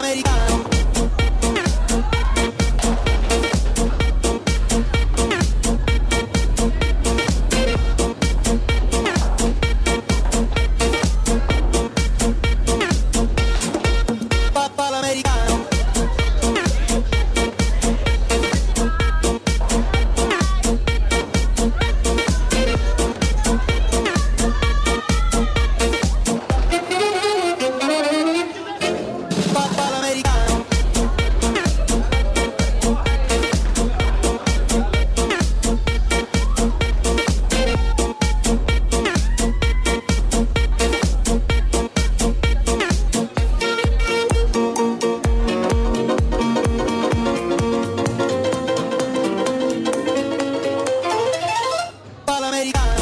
americano palla americana